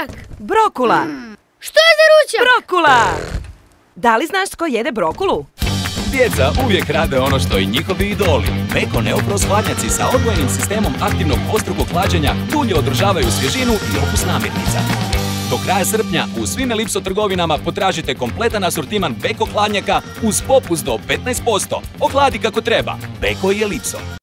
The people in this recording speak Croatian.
ručak? Brokula. Mm. Što je za ručak? Brokula. Da li znaš tko jede brokulu? Djeca uvijek rade ono što i njihovi idoli. Meko neopros hladnjaci sa odvojenim sistemom aktivnog dvostrukog hlađenja dulje održavaju svježinu i opus namirnica. Do kraja srpnja u svim Elipso trgovinama potražite kompletan asortiman Beko hladnjaka uz popust do 15%. Ohladi kako treba. Beko i Elipso.